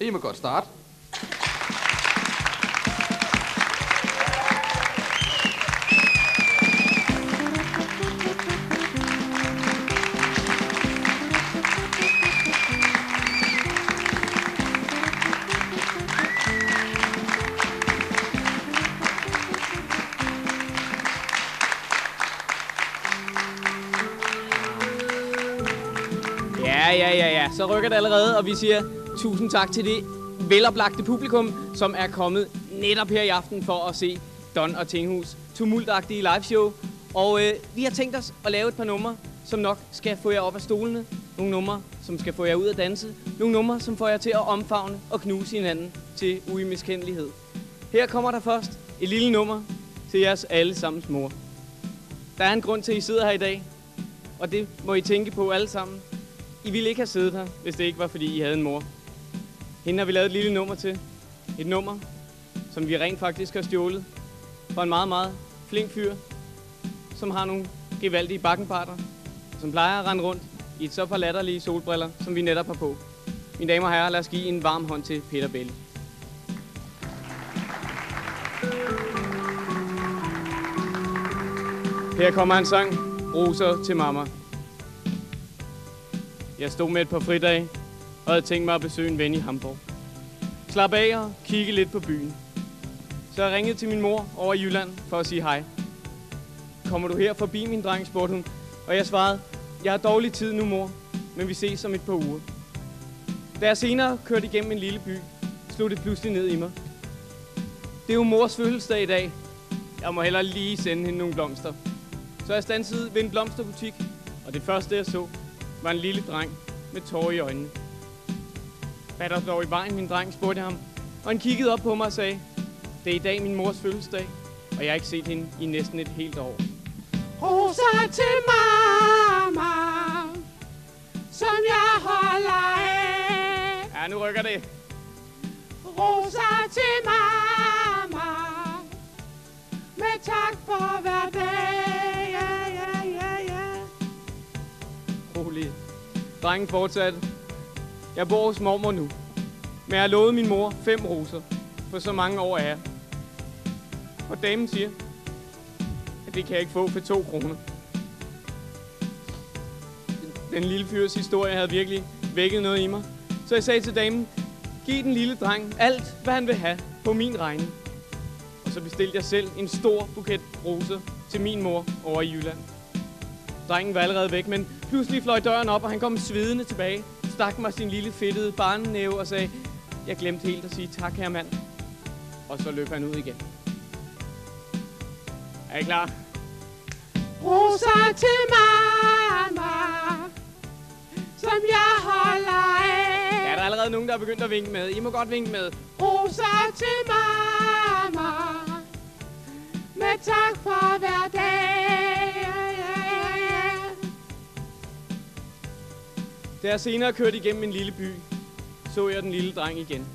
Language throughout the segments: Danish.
I må godt starte. Ja, ja, ja, ja. Så rykker det allerede, og vi siger tusind tak til det veloplagte publikum, som er kommet netop her i aften for at se Don og Tinghus tumultagtige liveshow. Og øh, vi har tænkt os at lave et par numre, som nok skal få jer op af stolene. Nogle numre, som skal få jer ud at danse. Nogle numre, som får jer til at omfavne og knuse hinanden til uimiskendelighed. Her kommer der først et lille nummer til jeres allesammens mor. Der er en grund til, at I sidder her i dag, og det må I tænke på alle sammen. I ville ikke have siddet her, hvis det ikke var, fordi I havde en mor. Hende har vi lavet et lille nummer til. Et nummer, som vi rent faktisk har stjålet fra en meget, meget flink fyr, som har nogle gevaldige bakkenparter, som plejer at rende rundt i et så forlatterlige solbriller, som vi netop har på. Mine damer og herrer, lad os give en varm hånd til Peter Belli. Her kommer en sang, Roser til mamma. Jeg stod med et par fridage, og havde tænkt mig at besøge en ven i Hamburg. Slap af og kigge lidt på byen. Så jeg ringede til min mor over i Jylland for at sige hej. Kommer du her forbi, min dreng, spurgte hun. Og jeg svarede, jeg har dårlig tid nu, mor, men vi ses om et par uger. Da jeg senere kørte igennem en lille by, slog det pludselig ned i mig. Det er jo mors fødselsdag i dag. Jeg må hellere lige sende hende nogle blomster. Så jeg stansede ved en blomsterbutik, og det første jeg så, var en lille dreng med tårer i øjnene. Hvad er der dog i vejen, min dreng, spurgte ham. Og han kiggede op på mig og sagde, det er i dag min mors fødselsdag, og jeg har ikke set hende i næsten et helt år. Rosa til mamma, som jeg holder af. Ja, nu rykker det. Rosa til mamma, med tak for hver dag. Ja, ja, ja, ja. Rolig. Drengen fortsatte. Jeg bor hos mormor nu, men jeg har lovet min mor fem roser, for så mange år er jeg. Og damen siger, at det kan jeg ikke få for to kroner. Den lille fyrs historie havde virkelig vækket noget i mig. Så jeg sagde til damen, giv den lille dreng alt, hvad han vil have på min regning. Og så bestilte jeg selv en stor buket roser til min mor over i Jylland. Drengen var allerede væk, men pludselig fløj døren op, og han kom svedende tilbage, stak mig sin lille fedtede barnenæve og sagde, jeg glemte helt at sige tak, herre mand. Og så løb han ud igen. Er I klar? Rosa til mamma, som jeg holder af. Ja, der er allerede nogen, der er begyndt at vinke med. I må godt vinke med. Rosa til mamma, med tak for hver dag. Da jeg senere kørte igennem en lille by, så jeg den lille dreng igen.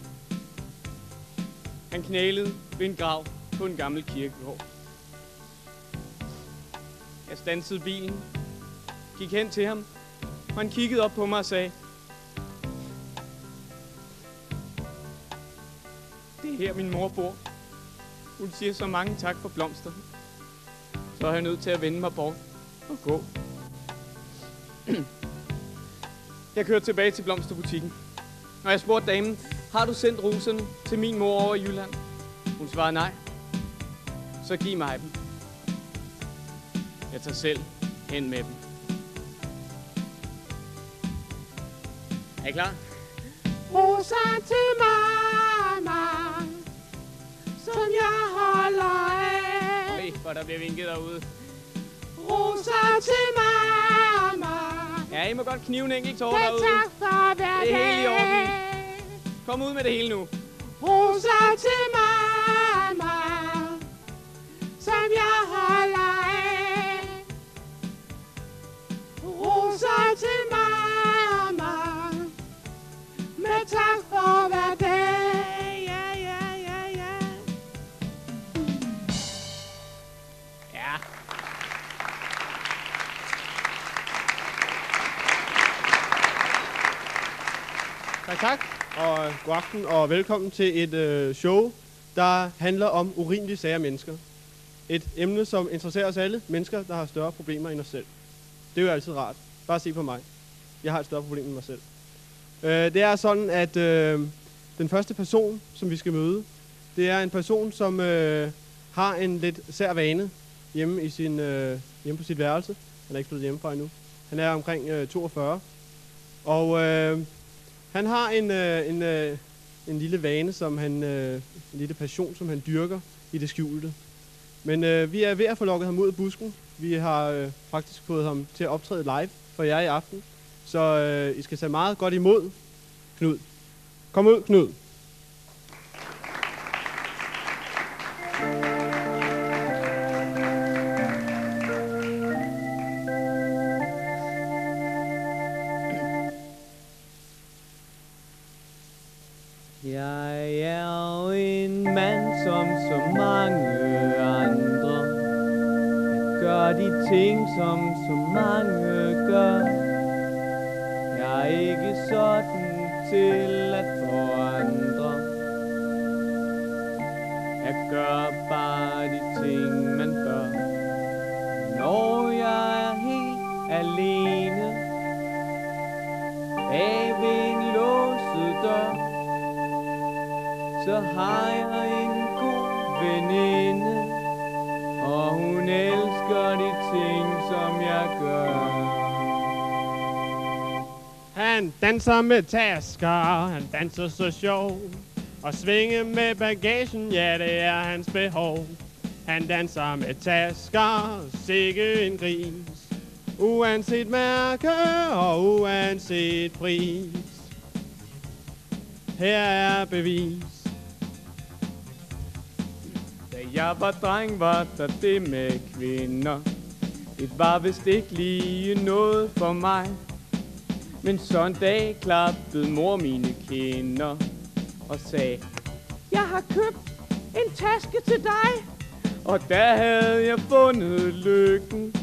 Han knælede ved en grav på en gammel kirkegård. Jeg stansede bilen, gik hen til ham, og han kiggede op på mig og sagde, Det er her, min mor bor. Hun siger så mange tak for blomster. Så er jeg nødt til at vende mig bort og gå. Jeg kørte tilbage til blomsterbutikken, og jeg spurgte damen, har du sendt roserne til min mor over i Jylland? Hun svarede nej. Så giv mig dem. Jeg tager selv hen med dem. Er I klar? Rosa til mamma, som jeg holder af. Oj, hvor der bliver vinket derude. Rosa til mamma, Ja, I må godt knive en enkelt tår derude. tak for hver Det er helt i orden. dag. Kom ud med det hele nu. Rosa til mamma, som jeg holder Tak, tak. og god aften og velkommen til et øh, show, der handler om urimelige sager mennesker. Et emne, som interesserer os alle, mennesker, der har større problemer end os selv. Det er jo altid rart. Bare se på mig. Jeg har et større problem end mig selv. Øh, det er sådan, at øh, den første person, som vi skal møde, det er en person, som øh, har en lidt sær vane hjemme, i sin, øh, hjemme på sit værelse. Han er ikke flyttet hjemmefra endnu. Han er omkring øh, 42. Og øh, han har en, øh, en, øh, en lille vane, som han, øh, en lille passion, som han dyrker i det skjulte. Men øh, vi er ved at få lukket ham ud af busken. Vi har øh, faktisk fået ham til at optræde live for jer i aften. Så øh, I skal tage meget godt imod Knud. Kom ud, Knud. Så har jeg en god veninde, og hun elsker de ting, som jeg gør. Han danser med tasker, han danser så sjov. Og svinge med bagagen, ja det er hans behov. Han danser med tasker, sikke en gris. Uanset mærke og uanset pris. Her er bevis jeg var dreng, var der det med kvinder. Det var vist ikke lige noget for mig. Men så en dag klappede mor mine kinder og sagde, Jeg har købt en taske til dig. Og der havde jeg fundet lykken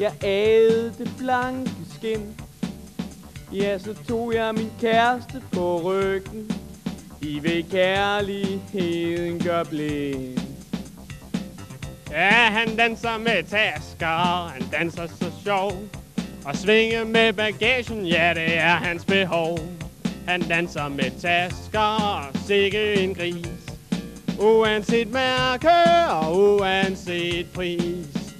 Jeg agede det blanke skin Ja, så tog jeg min kæreste på ryggen i vil kærligheden gør blind Ja, han danser med tasker, han danser så sjov. Og svinge med bagagen, ja det er hans behov. Han danser med tasker, sikke en gris. Uanset mærke og uanset pris.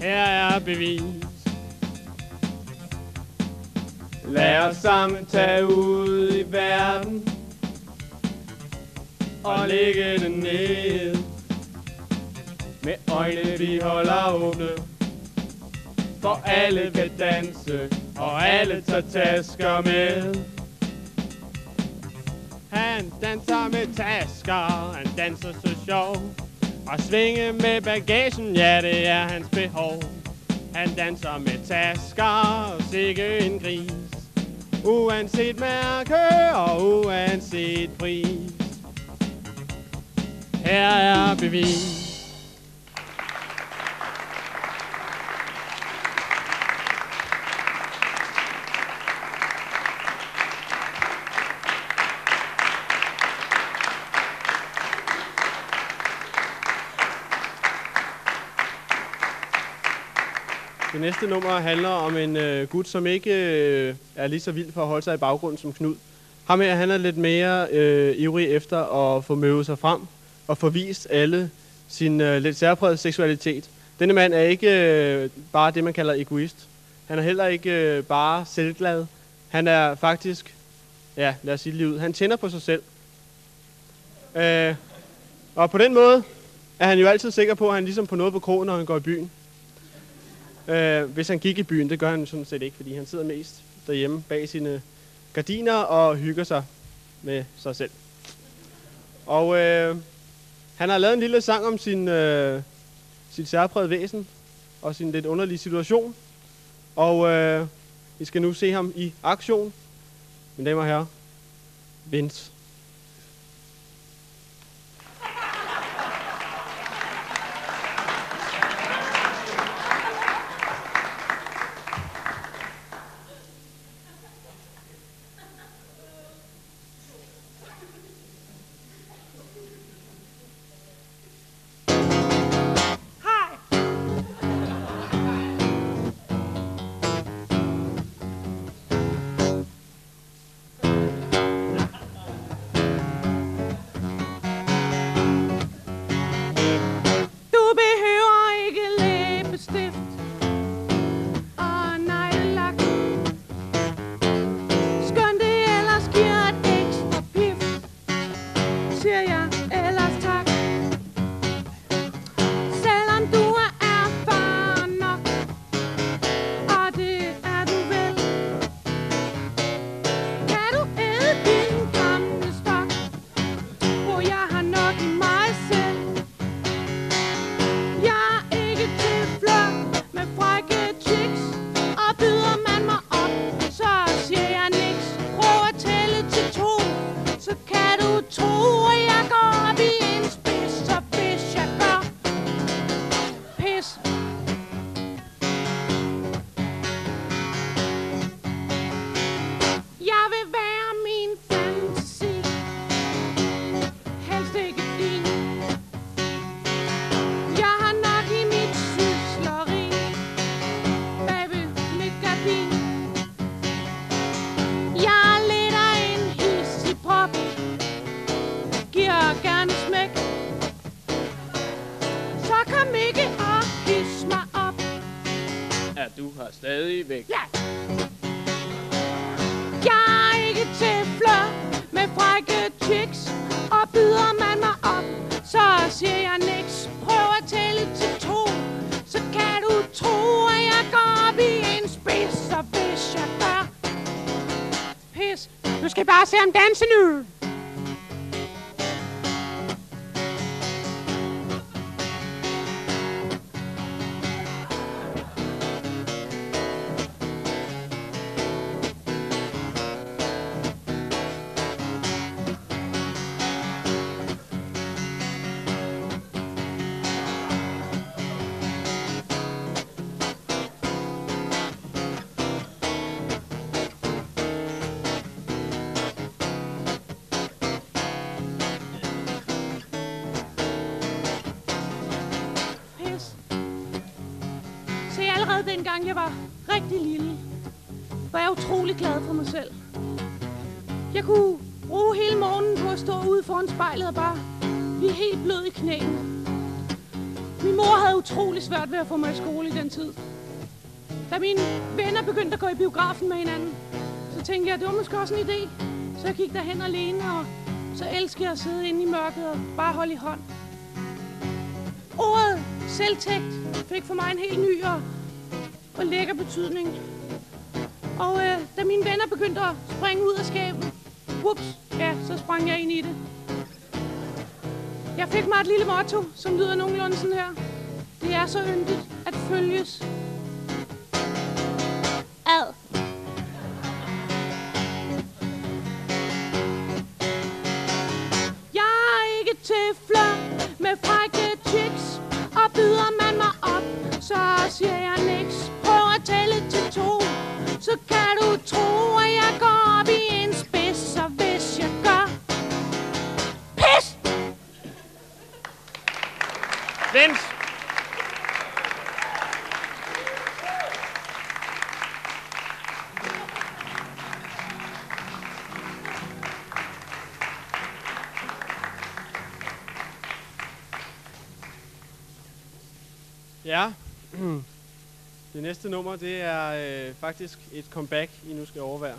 Her er bevis. Lad os sammen tage ud i verden Og lægge den ned Med øjne vi holder åbne For alle kan danse Og alle tager tasker med Han danser med tasker, han danser så sjov. Og svinge med bagagen, ja det er hans behov. Han danser med tasker, sikke en grin Uanset mærke og uanset pris. Her er bevis. Næste nummer handler om en øh, gut, som ikke øh, er lige så vild for at holde sig i baggrunden som Knud. Ham her, han er lidt mere øh, ivrig efter at få møvet sig frem og få vist alle sin øh, lidt særpræget seksualitet. Denne mand er ikke øh, bare det, man kalder egoist. Han er heller ikke øh, bare selvglad. Han er faktisk, ja, lad os sige det lige ud, han tænder på sig selv. Øh, og på den måde er han jo altid sikker på, at han ligesom på noget på krogen, når han går i byen. Øh, hvis han gik i byen, det gør han sådan set ikke, fordi han sidder mest derhjemme bag sine gardiner og hygger sig med sig selv. Og øh, han har lavet en lille sang om sin, øh, sit særpræget væsen og sin lidt underlige situation. Og øh, vi skal nu se ham i aktion. Mine damer og herrer, Vince. Du har stadigvæk. Ja! Jeg er ikke til med frække chicks Og byder man mig op, så siger jeg niks Prøv at tælle til to, så kan du tro At jeg går op i en spids Og hvis jeg gør Pis, nu skal I bare se om danse nu dengang jeg var rigtig lille, var jeg utrolig glad for mig selv. Jeg kunne bruge hele morgenen på at stå ude foran spejlet og bare blive helt blød i knæene. Min mor havde utrolig svært ved at få mig i skole i den tid. Da mine venner begyndte at gå i biografen med hinanden, så tænkte jeg, at det var måske også en idé. Så jeg gik derhen alene, og så elskede jeg at sidde inde i mørket og bare holde i hånd. Ordet selvtægt fik for mig en helt ny og, og lækker betydning. Og øh, da mine venner begyndte at springe ud af skabet, whoops, ja, så sprang jeg ind i det. Jeg fik mig et lille motto, som lyder nogenlunde sådan her. Det er så yndigt at følges. Ad. Jeg er ikke til flør med frække chicks Og byder mig det det er øh, faktisk et comeback, I nu skal overvære.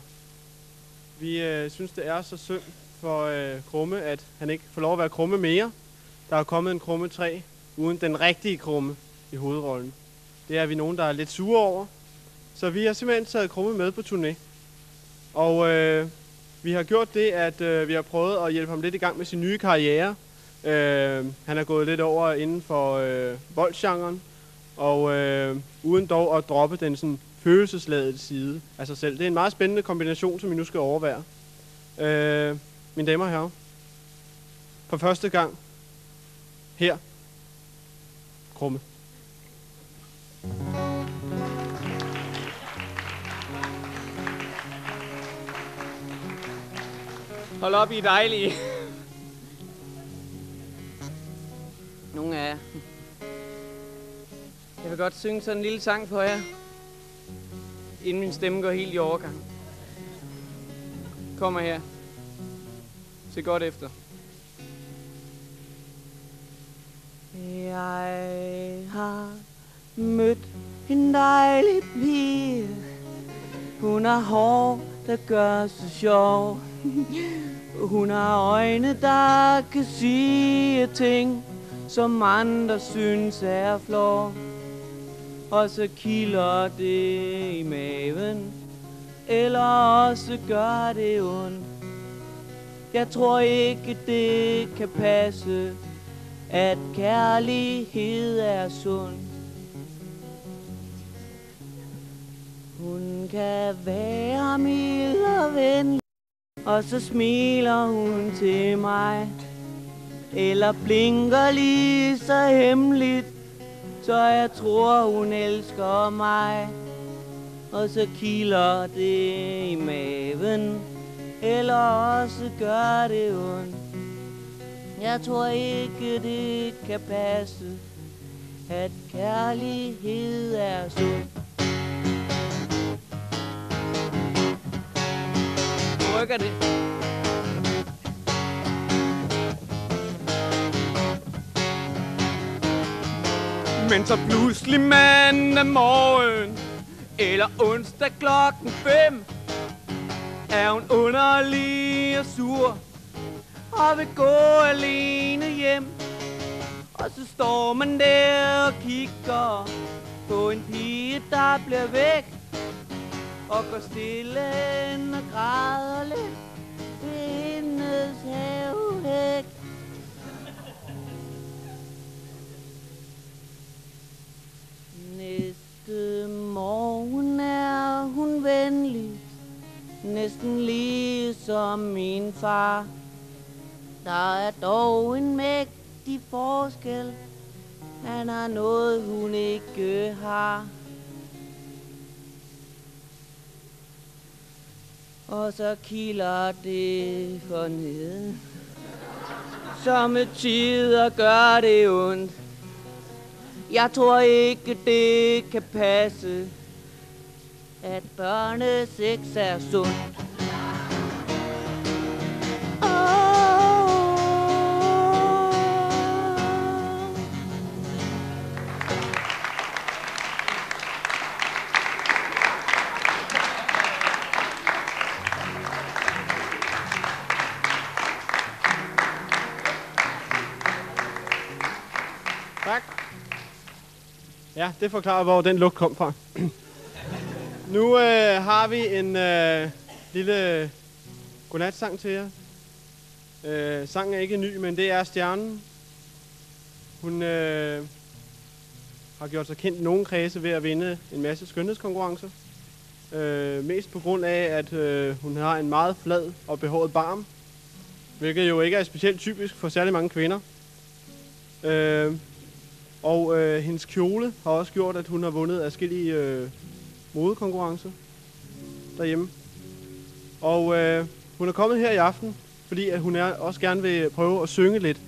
Vi øh, synes, det er så synd for øh, Krumme, at han ikke får lov at være Krumme mere. Der er kommet en Krumme 3, uden den rigtige Krumme i hovedrollen. Det er vi nogen, der er lidt sure over. Så vi har simpelthen taget Krumme med på turné. Og øh, vi har gjort det, at øh, vi har prøvet at hjælpe ham lidt i gang med sin nye karriere. Øh, han er gået lidt over inden for øh, voldgenren, og øh, uden dog at droppe den sådan følelsesladede side af sig selv. Det er en meget spændende kombination, som vi nu skal overvære. Øh, mine damer og herrer, for første gang her, Krumme. Hold op, I er dejlige. Nogle af jer. Jeg vil godt synge sådan en lille sang for jer. Inden min stemme går helt i overgang. Kommer her. Se godt efter. Jeg har mødt en dejlig pige. Hun har hår, der gør så sjov. Hun har øjne, der kan sige ting, som andre synes er flot. Og så kilder det i maven, eller også gør det ondt. Jeg tror ikke, det kan passe, at kærlighed er sund. Hun kan være mild og venlig, og så smiler hun til mig. Eller blinker lige så hemmeligt, så jeg tror hun elsker mig. Og så kilder det i maven, eller også gør det ondt. Jeg tror ikke, det kan passe, at kærlighed er sund. Rykker det. Men så pludselig mandag morgen Eller onsdag klokken 5 Er hun underlig og sur Og vil gå alene hjem. Og så står man der og kigger På en pige der bliver væk Og går stille hen og græder lidt Ved hendes have. Næste morgen er hun venlig, næsten lige som min far. Der er dog en mægtig forskel, han har noget hun ikke har. Og så kilder det for neden. Som tider gør det ondt. Jeg tror ikke, det kan passe, at børnesex er sundt. Ja, det forklarer, hvor den lugt kom fra. nu øh, har vi en øh, lille godnatsang til jer. Øh, sangen er ikke ny, men det er Stjernen. Hun øh, har gjort sig kendt nogen kredse ved at vinde en masse skønhedskonkurrencer. Øh, mest på grund af, at øh, hun har en meget flad og behåret barm, hvilket jo ikke er specielt typisk for særlig mange kvinder. Øh, og øh, hendes kjole har også gjort, at hun har vundet afskillige øh, modekonkurrencer derhjemme. Og øh, hun er kommet her i aften, fordi at hun er, også gerne vil prøve at synge lidt.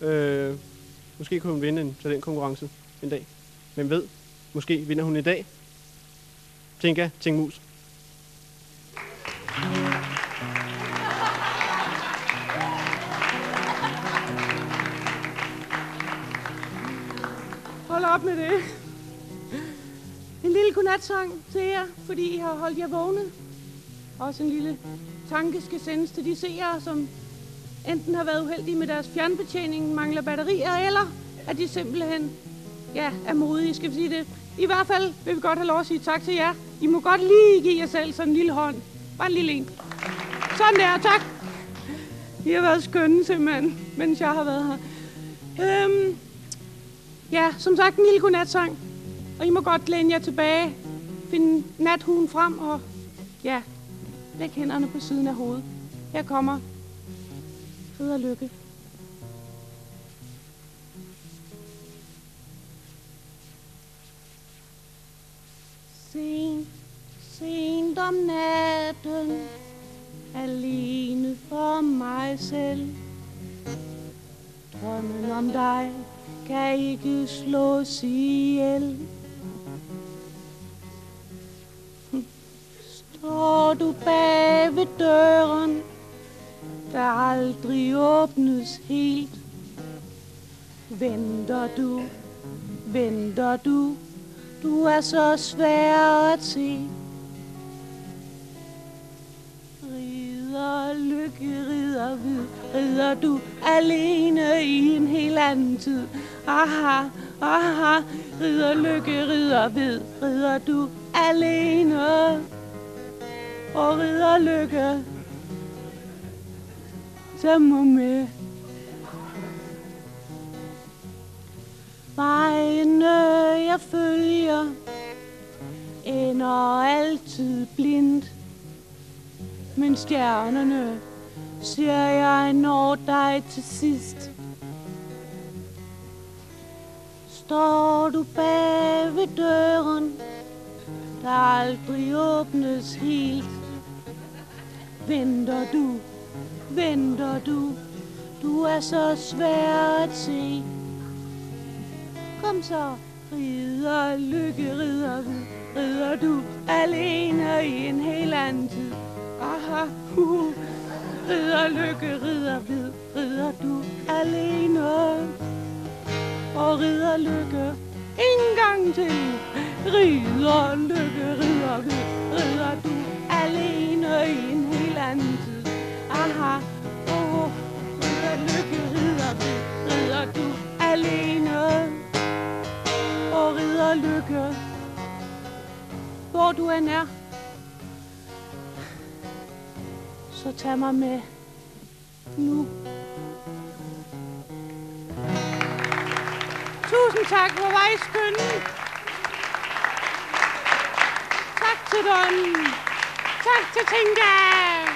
Øh, måske kunne hun vinde en talentkonkurrence en dag. Hvem ved? Måske vinder hun i dag. Tinka Tingmus. Mus. Op med det. En lille godnatsang til jer, fordi I har holdt jer vågne. Også en lille tanke skal sendes til de seere, som enten har været uheldige med deres fjernbetjening, mangler batterier, eller at de simpelthen ja, er modige, skal vi sige det. I hvert fald vil vi godt have lov at sige tak til jer. I må godt lige give jer selv sådan en lille hånd. Bare en lille en. Sådan der, tak. I har været skønne simpelthen, mens jeg har været her. Øhm, Ja, som sagt en lille godnatsang. Og I må godt læne jer tilbage, finde nathuen frem og ja, læg hænderne på siden af hovedet. Her kommer fred og lykke. Sent, sent om natten, alene for mig selv. Drømmen om dig kan ikke slås ihjel. Står du bag ved døren, der aldrig åbnes helt. Venter du, venter du, du er så svær at se. Rider lykke, rider hvid, rider du alene i en helt anden tid. Aha, aha, rider lykke, rider vid, rider du alene. Og rider lykke, så må med. Vejene jeg følger, ender altid blindt. Men stjernerne siger jeg når dig til sidst. Står du bag ved døren, der aldrig åbnes helt. Venter du, venter du, du er så svær at se. Kom så, rider lykke, rider du, rider du alene i en helt anden tid. Aha, uh, Ridder lykke, rider hvid, rider du alene. Og rider lykke en gang til, Rider, lykke, ridder hvid, ridder du alene i en helt anden tid. Aha, oh, ridder lykke, rider, rider du alene. Og rider, lykke, hvor du end er. Så tag mig med nu. Tusind tak, hvor var I skønne. Tak til Don. Tak til Tinka.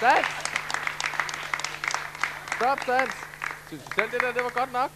Dans. Stop, dans. Synes du selv, det der, det var godt nok?